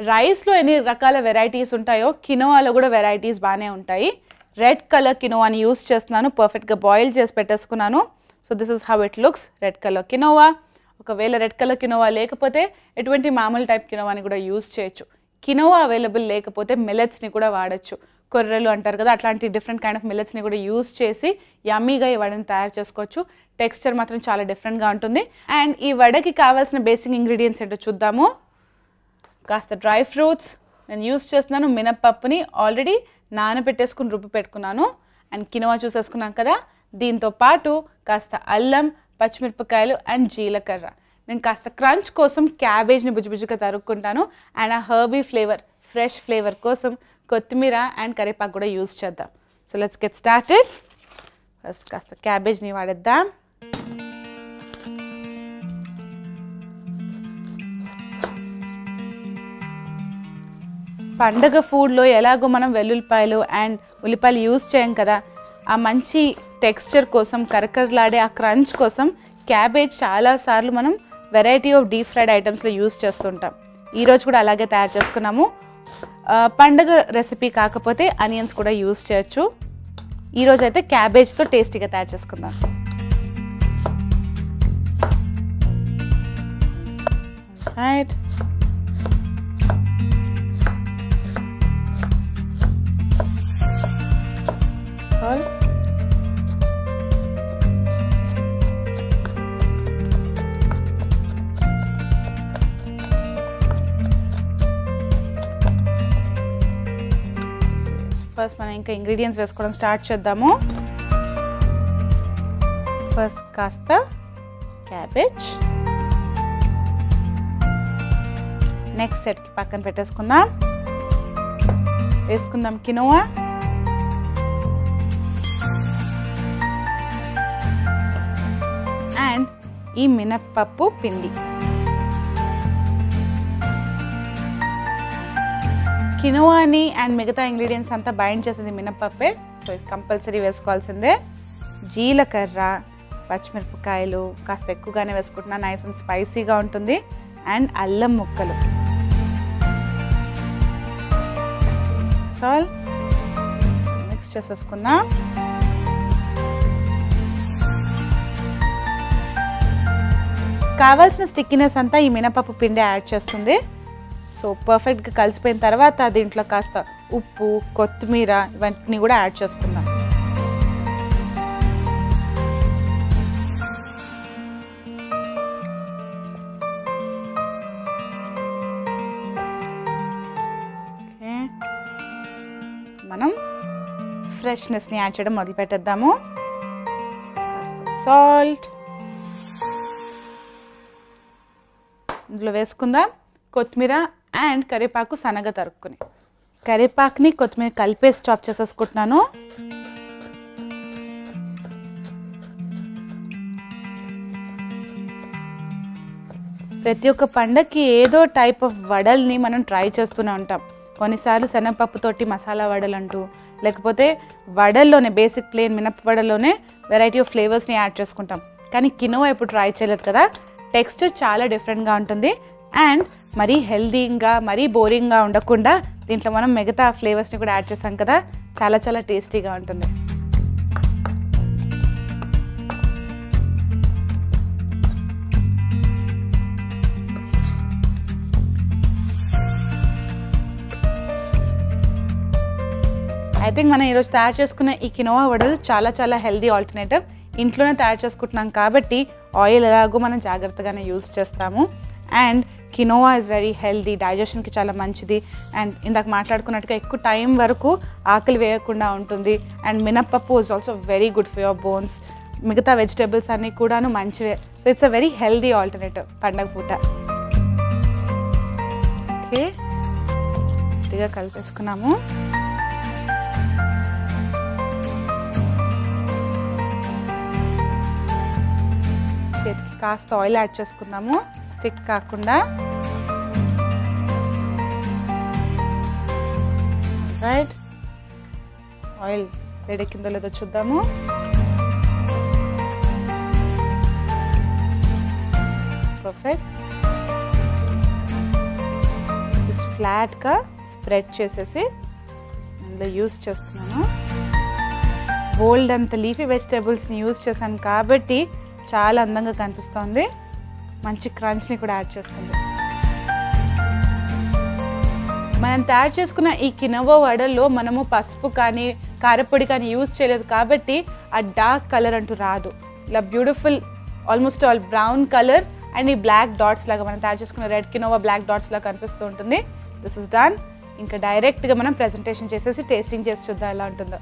రైస్లో ఎన్ని రకాల వెరైటీస్ ఉంటాయో కినోవాలో కూడా వెరైటీస్ బాగానే ఉంటాయి. రెడ్ కలర్ కినోవాని యూస్ చేస్తున్నాను. పర్ఫెక్ట్గా బాయిల్ చేసి పెట్టేసుకున్నాను. So this is how it looks red colour quinoa ఒకవేళ రెడ్ కలర్ కినోవా లేకపోతే ఎటువంటి మామూలు టైప్ కినోవాని కూడా యూస్ చేయొచ్చు. కినోవా అవైలబుల్ లేకపోతే మిలెట్స్ని కూడా వాడచ్చు. కొర్రెలు అంటారు కదా అట్లాంటి డిఫరెంట్ కైండ్ ఆఫ్ మిలెట్స్ని కూడా యూస్ చేసి యమ్మీగా ఈ వడని తయారు చేసుకోవచ్చు. టెక్స్చర్ మాత్రం చాలా డిఫరెంట్గా ఉంటుంది. అండ్ ఈ వడకి కావాల్సిన బేసిక్ ఇంగ్రీడియంట్స్ ఏంటో చూద్దాము. కాస్త డ్రై ఫ్రూట్స్ నేను యూస్ చేస్తున్నాను మినప్పప్పుని ఆల్రెడీ నానబెట్టేసుకుని రుబ్బి పెట్టుకున్నాను. అండ్ కినోవా చూసేసుకున్నాం కదా దీంతో పాటు కాస్త అల్లం పచ్చిమిరపకాయలు అండ్ జీలకర్ర. నేను కాస్త క్రంచ్ కోసం క్యాబేజ్ని బుజ్జిబుజ్జిగా తరుక్కుంటాను. అండ్ ఆ హర్బీ ఫ్లేవర్ ఫ్రెష్ ఫ్లేవర్ కోసం కొత్తిమీర అండ్ కరివేపాకు కూడా యూజ్ చేద్దాం. So let's get started first కాస్త క్యాబేజ్ని వాడేద్దాం. పండగ ఫుడ్లో ఎలాగో మనం వెల్లుల్లిపాయలు అండ్ ఉల్లిపాయలు యూజ్ చేయం కదా ఆ మంచి టెక్స్చర్ కోసం కరకరలాడే ఆ క్రంచ్ కోసం క్యాబేజ్ చాలాసార్లు మనం వెరైటీ ఆఫ్ డీప్ ఫ్రైడ్ ఐటమ్స్లో యూజ్ చేస్తుంటాం. ఈరోజు కూడా అలాగే తయారు చేసుకున్నాము. పండగ రెసిపీ కాకపోతే అనియన్స్ కూడా యూజ్ చేయొచ్చు. ఈరోజు అయితే క్యాబేజ్తో టేస్టీగా తయారు చేసుకుందాం. రైట్ ఫస్ట్ మనం ఇంకా ఇంగ్రీడియంట్స్ వేసుకోవడం స్టార్ట్ చేద్దాము. ఫస్ట్ కాస్త క్యాబేజ్ నెక్స్ట్ సెట్కి పక్కన పెట్టేసుకుందాం. వేసుకుందాం కినోవా అండ్ ఈ మినప్పప్పు పిండి. కినోవాని అండ్ మిగతా ఇంగ్రీడియంట్స్ అంతా బైండ్ చేసింది మినపప్పే సో ఇది కంపల్సరీ వేసుకోవాల్సిందే. జీలకర్ర పచ్చిమిరపకాయలు కాస్త ఎక్కువగానే వేసుకుంటున్నా. నైస్ అండ్ స్పైసీగా ఉంటుంది. అండ్ అల్లం ముక్కలు. సాల్ మిక్స్ చేసేసుకుందాం. కావాల్సిన స్టిక్కినెస్ అంతా ఈ మినపప్పు పిండి యాడ్ చేస్తుంది. సో పర్ఫెక్ట్గా కలిసిపోయిన తర్వాత దీంట్లో కాస్త ఉప్పు కొత్తిమీర ఇవన్నీ కూడా యాడ్ చేసుకుందాం. మనం ఫ్రెష్నెస్ని యాడ్ చేయడం మొదలు పెట్టేద్దాము సాల్ట్. ఇందులో వేసుకుందాం. కొత్తిమీర అండ్ కరివేపాకు సన్నగా తరుక్కుని. కరివేపాకుని కొత్తిమీర కలిపేసి చాప్ చేసేసుకుంటున్నాను. ప్రతి ఒక్క పండగకి ఏదో టైప్ ఆఫ్ వడల్ని మనం ట్రై చేస్తూనే ఉంటాం. కొన్నిసార్లు శనగపప్పుతోటి మసాలా వడలు అంటూ లేకపోతే వడల్లోనే బేసిక్ ప్లేన్ మినప్ప వడలోనే వెరైటీ ఆఫ్ ఫ్లేవర్స్ని యాడ్ చేసుకుంటాం. కానీ కినోవా ఇప్పుడు ట్రై చేయలేదు కదా? టెక్స్చర్ చాలా డిఫరెంట్గా ఉంటుంది. అండ్ మరీ హెల్దీగా మరీ బోరింగ్గా ఉండకుండా దీంట్లో మనం మిగతా ఫ్లేవర్స్ని కూడా యాడ్ చేసాం కదా. చాలా చాలా టేస్టీగా ఉంటుంది. ఐ థింక్ మనం ఈరోజు తయారు చేసుకున్న ఈ కినోవా వడలు చాలా చాలా హెల్దీ ఆల్టర్నేటివ్. ఇంట్లోనే తయారు చేసుకుంటున్నాం కాబట్టి ఆయిల్ ఎలాగో మనం జాగ్రత్తగానే యూజ్ చేస్తాము. And quinoa is very healthy డైజెషన్కి చాలా మంచిది. అండ్ ఇందాక మాట్లాడుకున్నట్టుగా ఎక్కువ టైం వరకు ఆకలి వేయకుండా ఉంటుంది. అండ్ మినప్పప్పు is also very good for your bones మిగతా వెజిటేబుల్స్ అన్నీ కూడాను మంచివే. So it's a very healthy alternative పండగ పూట. ఓకే గట్టిగా కలిపేసుకున్నాము. చేతికి కాస్త ఆయిల్ యాడ్ చేసుకుందాము. స్టిక్ కాకుండా రైట్. ఆయిల్ వేడెక్కిందో లేదో చూద్దాము. పర్ఫెక్ట్ ఫ్లాట్గా స్ప్రెడ్ చేసేసి అందులో యూస్ చేస్తున్నాను. బోల్డ్ అంత లీఫీ వెజిటేబుల్స్ని యూజ్ చేశాను కాబట్టి చాలా అందంగా కనిపిస్తోంది. మంచి క్రంచ్ని కూడా యాడ్ చేస్తుంది. మనం తయారు చేసుకున్న ఈ కినవో వడల్లో మనము పసుపు కానీ కారపొడి కానీ యూజ్ చేయలేదు కాబట్టి ఆ డార్క్ కలర్ అంటూ రాదు. ఇలా beautiful almost all brown colour and ఈ బ్లాక్ డాట్స్ లాగా మనం తయారు చేసుకున్న రెడ్ కినోవా బ్లాక్ డాట్స్ లాగా కనిపిస్తూ ఉంటుంది. దిస్ ఇస్ డన్ ఇంకా డైరెక్ట్గా మనం ప్రెజెంటేషన్ చేసేసి టేస్టింగ్ చేసి చూద్దాం ఎలా ఉంటుందో.